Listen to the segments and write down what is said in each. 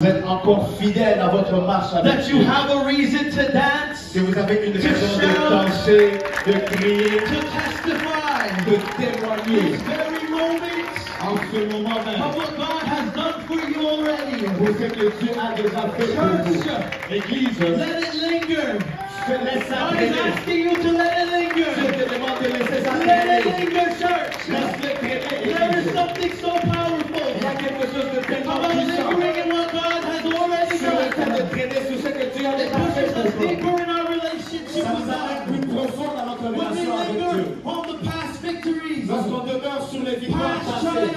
Vous êtes encore fidèle à votre marche avec that you have a reason to dance, Si vous avez une To raison de shout. danser, de crier, to testify de témoigner this very moment en ce moment of what God has done for you already. pour ce que Dieu a déjà fait pour vous. Church, Église, let it linger. je laisse ça God is asking you to let it Je linger. te demande de laisser ça Let it linger, church. Ça nous amène plus profond dans notre relation avec Dieu. on the past victories, Lorsqu'on demeure sur les victoires past passées,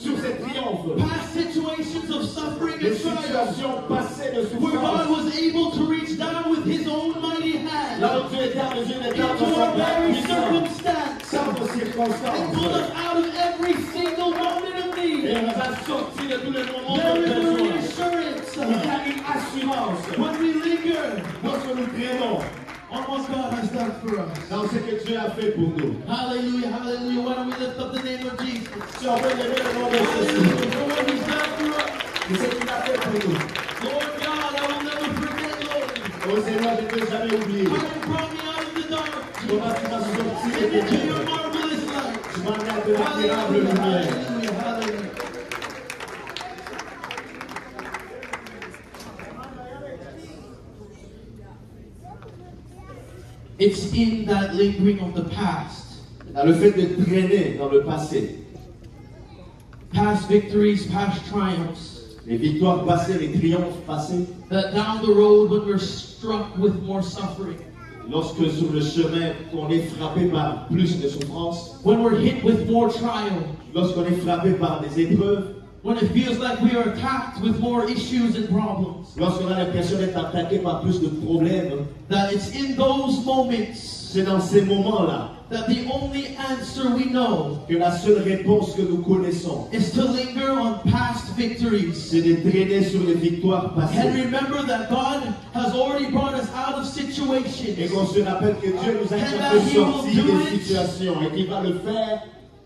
sur ces triomphes, past situations of suffering and situations passées de where God was able to reach down with His own mighty hand là où Dieu était en mesure into d'étendre son our very circumstance and pull us out of every single moment of et need. on va de tous les moments There is a reassurance Il y a une assurance when we linger lorsque nous traînons what God has done for us. dans ce que Dieu a fait pour nous. Hallelujah, hallelujah. Why don't we lift up the name of Jesus? Si on veut lever le nom de Jésus, for what He's done for us. c'est ce qu'il a fait pour nous. Lord God, I will never forget, Lord. Oh Seigneur, je ne t'ai jamais oublié. How you brought me out of the dark Comment tu m'as sorti des and into your marvelous light. Tu m'as mis à de l'admirable Hallelujah, lumière. It's in that lingering of the past, Dans le fait de traîner dans le passé, past victories, past triumphs, les victoires passées, les triomphes passés, that down the road when we're struck with more suffering, lorsque sur le chemin on est frappé par plus de souffrances, when we're hit with more trial, lorsqu'on est frappé par des épreuves, when it feels like we are attacked with more issues and problems, lorsqu'on a l'impression d'être attaqué par plus de problèmes, that it's in those moments c'est dans ces moments-là that the only answer we know que la seule réponse que nous connaissons, is to linger on past victories. c'est de traîner sur les victoires And remember that God has already brought us out of Et situations qu'on se rappelle que Dieu nous a And déjà that fait he will sortir do des it. situations et qu'il va le faire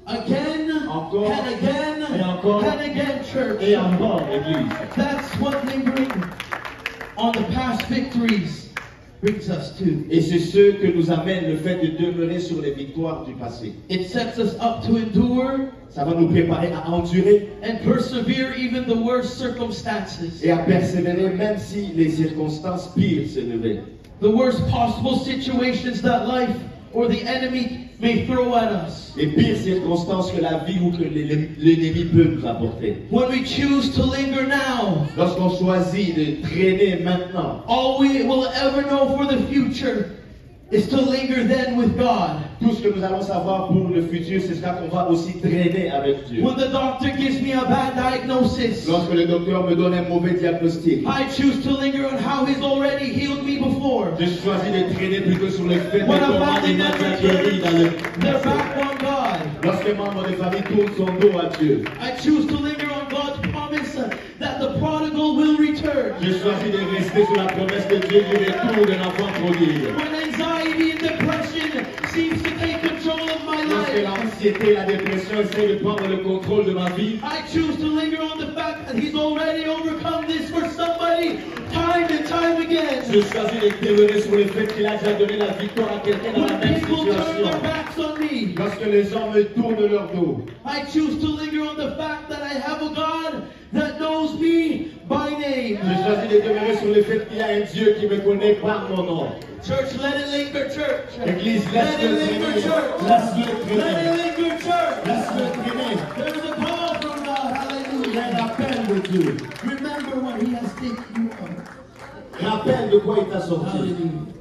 again Encore. and again Et encore. and again, church. et encore, Église. That's what lingering on the past victories brings us to. Et c'est ce que nous amène le fait de demeurer sur les victoires du passé. It sets us up to endure Ça va nous préparer à endurer and persevere even the worst circumstances, et à persévérer même si les circonstances pires s'élevaient. the worst possible situations that life or the enemy may throw at us. Les pires circonstances que la vie ou que l'ennemi peut nous apporter. When we choose to linger now, Lorsqu'on choisit de traîner maintenant, all we will ever know for the future is to linger then with God. tout ce que nous allons savoir pour le futur, c'est ça qu'on va aussi traîner avec Dieu. When the doctor gives me a bad diagnosis, Lorsque le docteur me donne un mauvais diagnostic, I choose to linger on how He's already healed me before. je choisis de traîner plutôt sur le fait de When comment il m'a guéri dans le their back on God, Lorsque membre de famille tourne son dos à Dieu, I choose to linger on God's promise that the prodigal will return. je choisis de rester sur la promesse de Dieu du retour de l'enfant prodigue. When anxiety depression seems to take control of my life, l'anxiété la dépression essaient de prendre le contrôle de ma vie, I choose to linger on the fact that He's already overcome this for somebody time and time je again. choisis de demeurer sur le fait qu'il a déjà donné la victoire à quelqu'un dans la When même people turn situation. their backs on me, Lorsque les gens me tournent leur dos, I choose to linger on the fact name. je choisis de demeurer sur le fait qu'il y a un Dieu qui me connaît par mon nom. Church, let it linger, church. Église, Let laisse-le traîner. church. Laisse-le Let traîner. it linger, church. Laisse-le traîner. There is a call from God. Il y a Hallelujah. un appel de Dieu. Remember what He has taken you on. Rappelle de quoi il t'a sorti. Hallelujah.